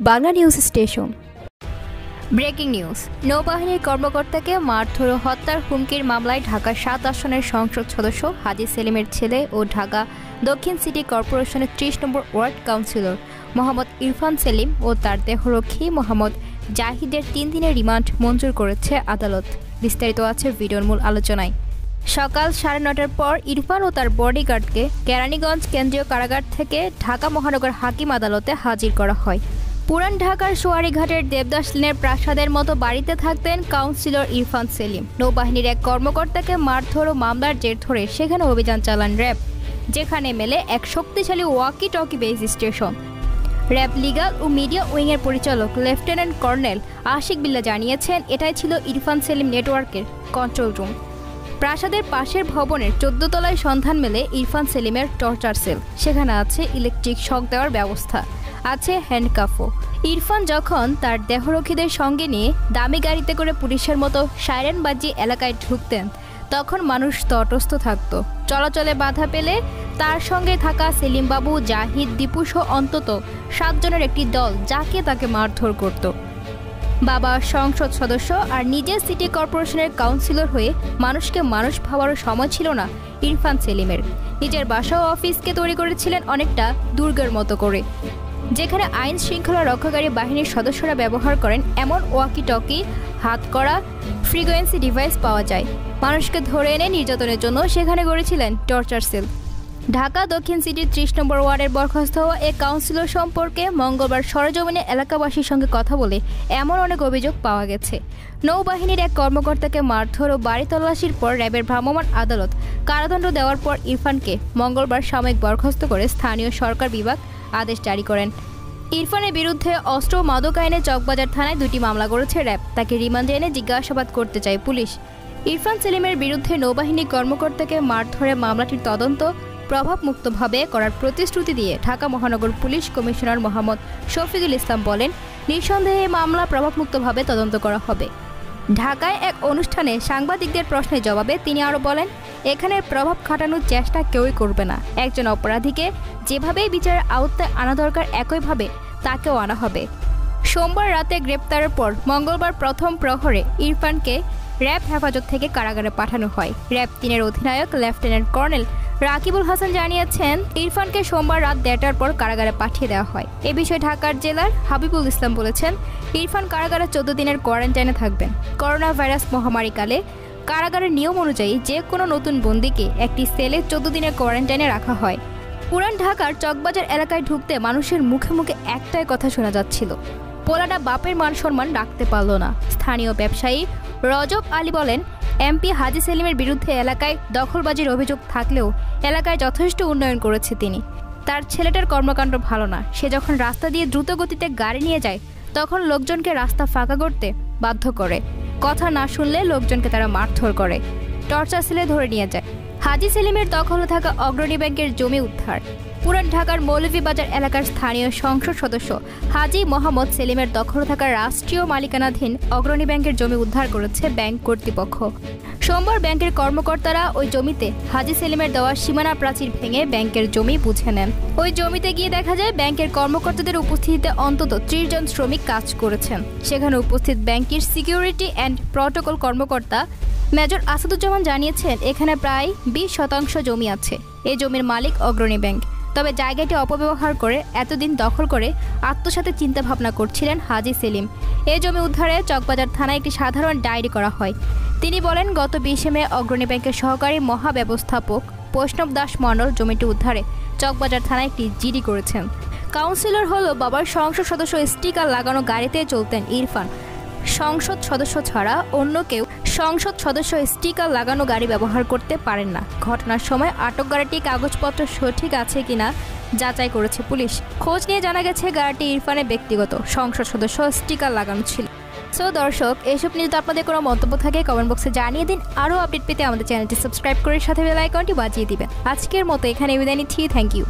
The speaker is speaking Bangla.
Bangla news station. Breaking news, নৌবাহিনীর কর্মকর্তাকে মারধর হত্যার হুমকির মামলায় ঢাকা সাত আসনের সংসদ সদস্য হাজি সেলিমের ছেলে ও ঢাকা দক্ষিণ সিটি কর্পোরেশনের ত্রিশ নম্বর ওয়ার্ড কাউন্সিলর মোহাম্মদ ইরফান সেলিম ও তার দেহরক্ষী মোহাম্মদ জাহিদের তিন দিনের রিমান্ড মঞ্জুর করেছে আদালত। বিস্তারিত আছে ভিডিওর মূল আলোচনায়। সকাল সাড়ে নটার পর ইরফান ও তার বডিগার্ডকে কেরানীগঞ্জ কেন্দ্রীয় কারাগার থেকে ঢাকা মহানগর হাকিম আদালতে হাজির করা হয়। পুরান ঢাকার সোয়ারিঘাটের দেবদাস লেনের প্রাসাদের মতো বাড়িতে থাকতেন কাউন্সিলর ইরফান সেলিম। নৌবাহিনীর এক কর্মকর্তাকে মারধর ও মামলার জের ধরে সেখানে অভিযান চালান র্যাব, যেখানে মেলে এক শক্তিশালী walkie talkie base station. RAB legal ও মিডিয়া উইংয়ের পরিচালক লেফটেন্যান্ট কর্নেল আশিক বিল্লা জানিয়েছেন, এটাই ছিল ইরফান সেলিম নেটওয়ার্কের কন্ট্রোল রুম। প্রাসাদের পাশের ভবনের চোদ্দ তলায় সন্ধান মেলে ইরফান সেলিমের টর্চার সেল। সেখানে আছে ইলেকট্রিক শক দেওয়ার ব্যবস্থা, আছে হ্যান্ডকাফও। ইরফান যখন তার দেহরক্ষীদের সঙ্গে নিয়ে দামি গাড়িতে করে পুলিশের মতো সাইরেনবাজি এলাকায় ঢুকতেন, তখন মানুষ তটস্থ থাকত। চলাচলে বাধা পেলে তার সঙ্গে থাকা সেলিমবাবু, জাহিদ দীপুসহ অন্তত সাতজনের একটি দল যাকে তাকে মারধর করত। বাবা সংসদ সদস্য আর নিজের সিটি কর্পোরেশনের কাউন্সিলর হয়ে মানুষকে মানুষ ভাবারও সময় ছিল না ইরফান সেলিমের। নিজের বাসা ও অফিসকে তৈরি করেছিলেন অনেকটা দুর্গের মতো করে। যেখানে আইন শৃঙ্খলা রক্ষাকারী বাহিনীর সদস্যরা ব্যবহার করেন, এমন ওয়াকি টকি হাত করা ফ্রিকোয়েন্সি ডিভাইস পাওয়া যায়। মানুষকে ধরে এনে নির্যাতনের জন্য সেখানে গড়েছিলেন টর্চার সেল ঢাকা দক্ষিণ সিটির ত্রিশ নম্বর ওয়ার্ডের বরখাস্ত হওয়া এ কাউন্সিলর সম্পর্কে মঙ্গলবার সরজমিনে এলাকাবাসীর সঙ্গে কথা বলে এমন অনেক অভিযোগ পাওয়া গেছে। নৌবাহিনীর এক কর্মকর্তাকে মারধর ও বাড়ি তল্লাশির পর র্যাবের ভ্রাম্যমাণ আদালত কারাদণ্ড দেওয়ার পর ইরফানকে মঙ্গলবার সাময়িক বরখাস্ত করে স্থানীয় সরকার বিভাগ আদেশ জারি করেন। ইরফানের বিরুদ্ধে অস্ত্র মাদক আইনে চকবাজার থানায় দুটি মামলা করেছে র্যাব। তাকে রিমান্ডে এনে জিজ্ঞাসাবাদ করতে চায় পুলিশ। ইরফান সেলিমের বিরুদ্ধে নৌবাহিনী কর্মকর্তাকে মারধরে মামলাটির তদন্ত প্রভাবমুক্তভাবে করার প্রতিশ্রুতি দিয়ে ঢাকা মহানগর পুলিশ কমিশনার মোহাম্মদ শফিকুল ইসলাম বলেন, নিঃসন্দেহে মামলা প্রভাবমুক্তভাবে তদন্ত করা হবে। ঢাকায় এক অনুষ্ঠানে সাংবাদিকদের প্রশ্নের জবাবে তিনি আরও বলেন এখানে প্রভাব খাটানোর চেষ্টা কেউই করবে না। একজন অপরাধীকে যেভাবেই বিচারের আওতায় আনা দরকার একইভাবে তাকেও আনা হবে। সোমবার রাতে গ্রেপ্তারের পর মঙ্গলবার প্রথম প্রহরে ইরফানকে র্যাব হেফাজত থেকে কারাগারে পাঠানো হয়। র্যাব তিনের অধিনায়ক, লেফটেন্যান্ট কর্নেল রাকিবুল হাসান জানিয়েছেন, ইরফানকে সোমবার রাত দেড়টার পর কারাগারে পাঠিয়ে দেওয়া হয়। এ বিষয়ে ঢাকার জেলার হাবিবুল ইসলাম বলেছেন, ইরফান কারাগারে চোদ্দ দিনের কোয়ারেন্টাইনে থাকবেন। করোনা ভাইরাস মহামারীকালে কারাগারের নিয়ম অনুযায়ী যে কোনো নতুন বন্দিকে একটি সেলে চোদ্দ দিনের কোয়ারেন্টাইনে রাখা হয়। পুরান ঢাকার চকবাজার এলাকায় ঢুকতে মানুষের মুখে মুখে একটাই কথা শোনা যাচ্ছিল। পোলাটা বাপের মান সম্মান রাখতে পারল না। স্থানীয় ব্যবসায়ী রজব আলী বলেন এমপি হাজি সেলিমের বিরুদ্ধে এলাকায় দখলবাজির অভিযোগ থাকলেও এলাকায় যথেষ্ট উন্নয়ন করেছে তিনি। তার ছেলেটার কর্মকাণ্ড ভালো না। সে যখন রাস্তা দিয়ে দ্রুত গতিতে গাড়ি নিয়ে যায়, তখন লোকজনকে রাস্তা ফাঁকা করতে বাধ্য করে। কথা না শুনলে লোকজনকে তারা মারধর করে। টর্চার সেলে ধরে নিয়ে যায়। হাজি সেলিমের দখলে থাকা অগ্রণী ব্যাংকের জমি উদ্ধার। পুরান ঢাকার মৌলভীবাজার এলাকার স্থানীয় সংসদ সদস্য হাজি মোহাম্মদ সেলিমের দখল থাকা রাষ্ট্রীয় মালিকানাধীন অগ্রণী ব্যাংকের জমি উদ্ধার করেছে ব্যাংক কর্তৃপক্ষ। সোমবার ব্যাংকের কর্মকর্তারা ওই জমিতে হাজি সেলিমের দেওয়া সীমানা প্রাচীর ভেঙে ব্যাংকের জমি বুঝে নেন। ওই জমিতে গিয়ে দেখা যায় ব্যাংকের কর্মকর্তাদের উপস্থিতিতে অন্তত ত্রিশ জন শ্রমিক কাজ করেছেন। সেখানে উপস্থিত ব্যাংকের সিকিউরিটি অ্যান্ড প্রটোকল কর্মকর্তা মেজর আসাদুজ্জামান জানিয়েছেন, এখানে প্রায় বিশ শতাংশ জমি আছে। এই জমির মালিক অগ্রণী ব্যাংক। তবে জায়গাটি অপব্যবহার করে এতদিন দখল করে আত্মসাতে চিন্তাভাবনা করছিলেন হাজি সেলিম। এ জমি উদ্ধারে চকবাজার থানায় একটি সাধারণ ডায়েরি করা হয়। তিনি বলেন, গত বিশে মে অগ্রণী ব্যাংকের সহকারী মহাব্যবস্থাপক বৈষ্ণব দাস মণ্ডল জমিটি উদ্ধারে চকবাজার থানায় একটি জিডি করেছেন। কাউন্সিলর হলো বাবার সংসদ সদস্য স্টিকার লাগানো গাড়িতে চলতেন ইরফান। সংসদ সদস্য ছাড়া অন্য কেউ সংসদ সদস্য স্টিকার লাগানো গাড়ি ব্যবহার করতে পারেন না। ঘটনার সময় আটক গাড়িটি কাগজপত্র সঠিক আছে কিনা যাচাই করেছে পুলিশ। খোঁজ নিয়ে জানা গেছে গাড়িটি ইরফানের ব্যক্তিগত। সংসদ সদস্য স্টিকার লাগানো ছিল। সো দর্শক, এসব নিয়ে আপনাদের কোনো মন্তব্য থাকে কমেন্ট বক্সে জানিয়ে দিন। আরও আপডেট পেতে আমাদের চ্যানেলটি সাবস্ক্রাইব করে সাথে বেল আইকনটি বাজিয়ে দিবেন। আজকের মতো এখানে বিদায় নিচ্ছি। Thank you